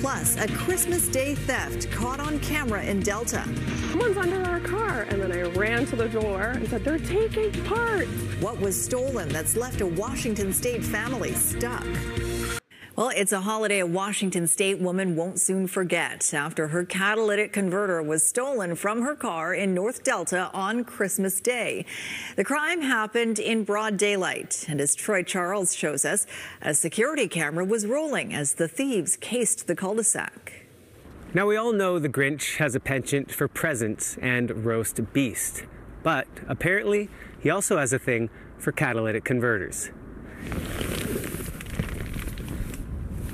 Plus, a Christmas Day theft caught on camera in Delta. Someone's under our car. And then I ran to the door and said, They're taking parts. What was stolen that's left a Washington state family stuck? Well, it's a holiday a Washington state woman won't soon forget after her catalytic converter was stolen from her car in North Delta on Christmas Day. The crime happened in broad daylight, and as Troy Charles shows us, a security camera was rolling as the thieves cased the cul-de-sac. Now, we all know the Grinch has a penchant for presents and roast beast, but apparently he also has a thing for catalytic converters.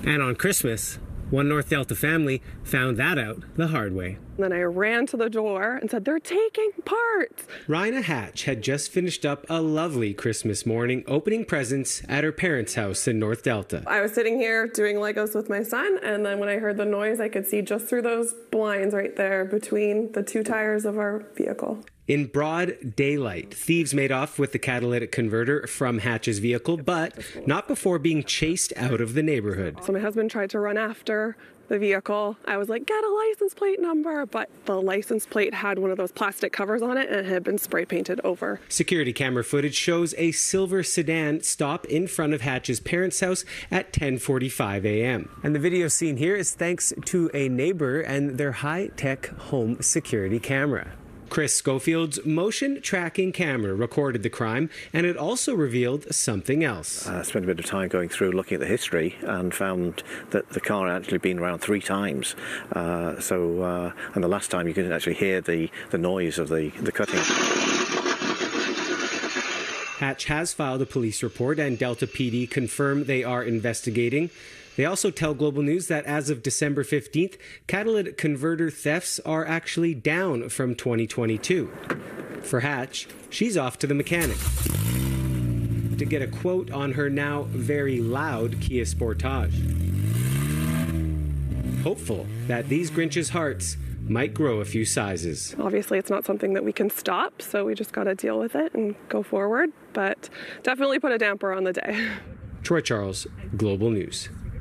And on Christmas, one North Delta family found that out the hard way. Then I ran to the door and said, They're taking parts. Rhina Hatch had just finished up a lovely Christmas morning opening presents at her parents' house in North Delta. I was sitting here doing Legos with my son, and then when I heard the noise, I could see just through those blinds right there between the two tires of our vehicle. In broad daylight, thieves made off with the catalytic converter from Hatch's vehicle, but not before being chased out of the neighborhood. So my husband tried to run after the vehicle. I was like, get a license plate number, but the license plate had one of those plastic covers on it and it had been spray painted over. Security camera footage shows a silver sedan stop in front of Hatch's parents' house at 10:45 a.m. And the video seen here is thanks to a neighbor and their high-tech home security camera. Chris Scholefield's motion tracking camera recorded the crime, and it also revealed something else. I spent a bit of time going through looking at the history and found that the car had actually been around three times. Uh, so, uh, and the last time you could actually hear the, the noise of the, the cutting. Hatch has filed a police report, and Delta PD confirm they are investigating. They also tell Global News that as of December 15th, catalytic converter thefts are actually down from 2022. For Hatch, she's off to the mechanic to get a quote on her now very loud Kia Sportage. Hopeful that these Grinch's hearts might grow a few sizes. Obviously, it's not something that we can stop, so we just got to deal with it and go forward, but definitely put a damper on the day. Troy Charles, Global News.